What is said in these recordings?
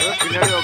பின்னாடி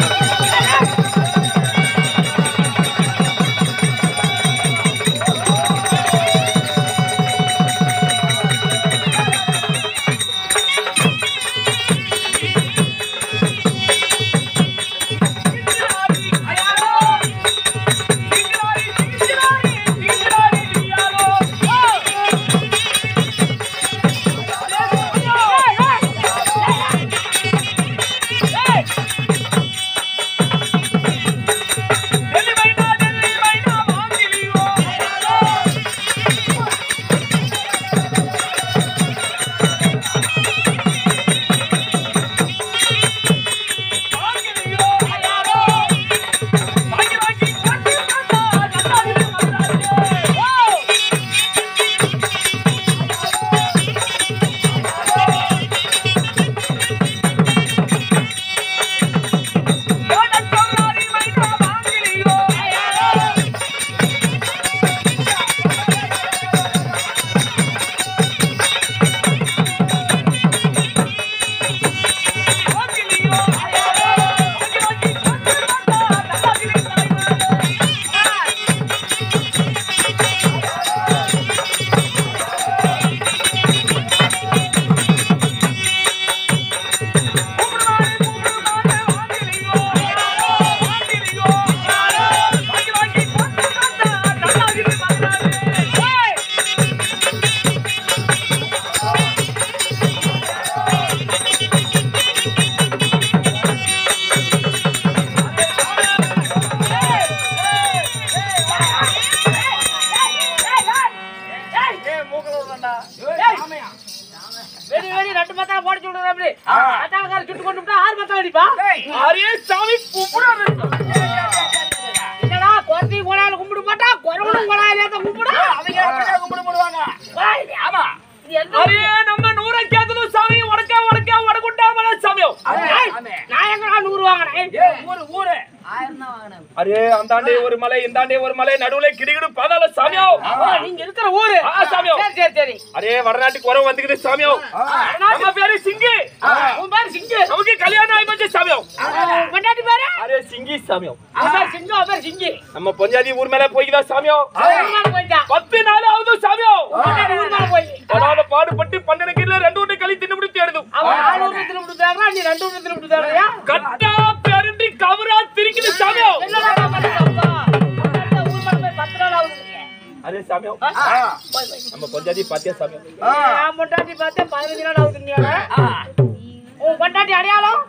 வெடி வெடி ரெண்டு மத்தா போட்டு விடுற அப்படி. அத்தாக்கார சுட்டு கொண்டு விட்டா ஆறு மத்தா அடிப்பா? அரே சாமி கும்பிடுறது என்னடா குறத்தி கோலால கும்பிட மாட்டா குறவனும் ஏத்த கும்பிடா. அவங்க கும்பிட போடுவாங்க? ஆமா. அரே நம்ம நூறை கேத்தது சாமி அரே அந்தாண்டே ஒரு மலை இந்தாண்டே ஒரு மலை நடுவுல கிடிகிடு பாதாள சாமியோ. நீங்க இருக்கிற ஊரு. ஆ, சாமியோ. சரி சரி சரி. அரே வடநாட்டுக்கு உறவு வந்துக்குது சாமியோ. நம்ம பேரு சிங்கி. உன் பேரு சிங்கு. நமக்கு கல்யாணம் ஆகி போச்சு சாமியோ. பொண்டாட்டி பேரு? அரே சிங்கி சாமியோ. அவன் சிங்கு அவன் சிங்கி. நம்ம பொஞ்சாதி ஊர் மேல போய்க்குதா சாமியோ? பத்து நாள் ஆகுது சாமியோ. பாடுபட்டு பன்னெண்டு ரெண்டு ஒன்று களி தின்னு தேடுது அவன் தேடுறா நீ ரெண்டு ஊரத்துல விட்டு தேடுறியா கட்டா பெருண்டி கவரா திரிக்குது சாமியோ என்னடா பண்ணுறப்பா ஊர் மேல போய் பத்து நாள் ஆகுது அரே சாமியோ நம்ம பொஞ்சாதி பாத்தியா சாமியோ நான் பொண்டாட்டி பார்த்தேன் பதினஞ்சு நாள் ஆகுது உன் பொண்டாட்டி அடையாளம்?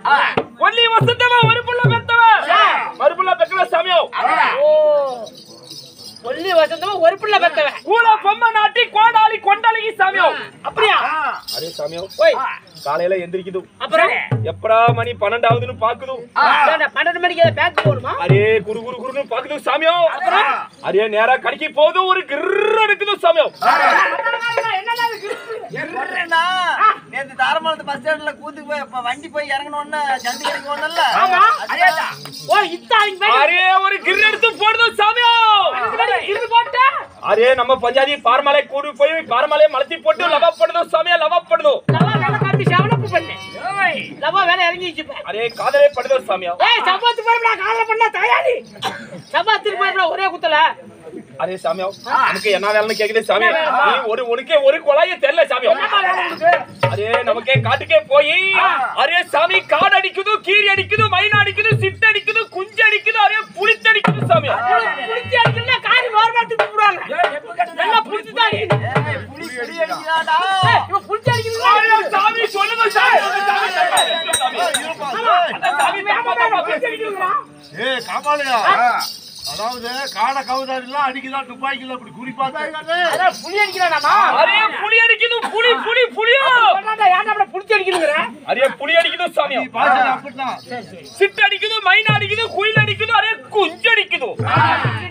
ஒல்லி வசந்தவ ஒரு புள்ள பெத்தவ மறுபுள்ள பெக்கல சாமியோ ஓ கொல்லி வசந்தமா ஒரு பிள்ளை பெத்தவன் கூல பொம்மை நாட்டி கோடாளி கொண்டாளிக்கு சாமியோ. அப்படியா? அரே சாமியோ ஓய். காலையில எந்திரிக்குது. அப்புறம்? எப்படா மணி பன்னெண்டாவதுன்னு பாக்குது. பன்னெண்டு மணிக்கு ஏதாவது பேங்க் போகணுமா? அரே குரு குரு குருன்னு பாக்குது சாமியோ. அரே நேரா கடைக்கு போகுது ஒரு கிர்ர இருக்குது சாமியோ. என்னடா இது கிறுக்கு? என்னடா? நேத்து தாரமங்கலத்து bus standல கூத்துக்கு போய் அப்ப வண்டி போய் இறங்கணும்னு ஜல்தி கடைக்கு போனோம்ல? ஆமா. அதேதான். ஓ இத்தாங்க அரே ஒரு கிர்ர எடுத்து போடுது சாமியோ. கிறு போட்ட? அரே நம்ம பஞ்சாதி பார்மலை கூடி போய் பார்மலையை மலத்தி போட்டு லவ பண்ணுதோ சாமியா லவ பண்ணுதோ லவா வேலை கம்மி செவனப்பு பண்ணு. லவா வேலை இறங்கிச்சு இப்ப. அரே காதலே பண்ணுதோ சாமியா? ஏய் சப்பாத்து போறா காதல பண்ணா தயாரி சப்பாத்துக்கு போறா ஒரே குத்தல. அரே சாமியா நமக்கு என்ன வேலைன்னு கேக்குது சாமியா நீ ஒரு உனக்கே ஒரு குழாய தெரியல சாமியா? அரே நமக்கே காட்டுக்கே போய் அரே சாமி காடு அடிக்குது கீரி அடிக்குது மைனா அடிக்குது சிட்டு அடிக்குது குஞ்சு அடிக்குது அரே புளித்தடிக்குது சாமியா புடிச்சு அடிக்கணும்னா காரி நோர்மாட்டு கூப்பிடுவாங்க நல்லா புடிச்சு தான் சாமி சொல்லுங்க சாமி சாமி, சாமி, சாமி. சாமி. ஏய் காமாலையா அதாவது காடை கவுதாரிலாம் அடிக்குதா துப்பாக்கில அப்படி குறிப்பா தான் அதான் புலி அடிக்கிறானாமா? அரே புலி அடிக்குது புலி புலி புலியோ சொன்னான்டா, ஏன்டா அப்படி புடிச்சு அடிக்கணுங்கிற? அரே புலி அடிக்குது சாமியா பாசன அப்படிதான் சிட்டு அடிக்குது மைனா அடிக்குது குயில் அடிக்குது அரே குஞ்சு அடிக்குது.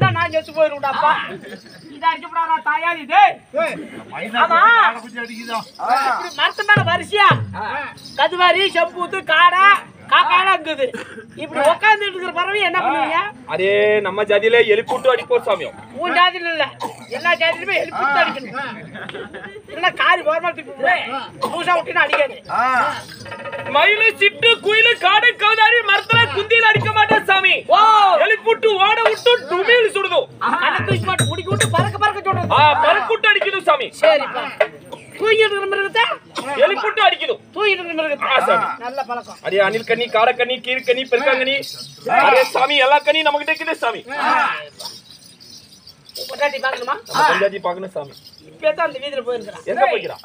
நான் செத்து இப்படி மரத்து மேல வரிசையா? கதுவாரி செம்பூத்து காடை. காக்கால அங்குது இப்படி உட்கார்ந்துட்டு இருக்கிற பறவை என்ன பண்ணுவீங்க அதே நம்ம ஜாதியில எழுப்பிட்டு அடிப்போம் சாமியும். உன் ஜாதியில எல்லா ஜாதியிலுமே எழுப்பிட்டு அடிக்கணும். இல்ல காரி ஓரமா திட்டு பூசா அடிக்காது. மயிலு சிட்டு குயிலு காடு கவுதாரி மரத்துல குந்தியில் அடிக்க மாட்டேன் சாமி. எழுப்பிட்டு ஓட விட்டு டுமியில் சுடுதும் அண்ணன் தூக்கி மாட்டு முடிக்க விட்டு பறக்க பறக்க சொல்றது. பறக்கு விட்டு அடிக்கணும் சாமி. சரிப்பா. தூங்கிட்டு இருக்கிற மிருகத்தை அடிக்குது தூங்கிட்டு இருக்கிற மிருகத்தை. நல்ல பழக்கம். அடே அணில் கண்ணி காடக்கண்ணி கீழ்கண்ணி பெருக்காங்கண்ணி. அரே சாமி எல்லா கண்ணி நம்ம கிட்ட இருக்குது சாமி. நம்ம பஞ்சாதி பாக்கணும் சாமி. இப்பதான் அந்த வீதியில போயிருக்கிறான். எங்க போய்க்கிறான்?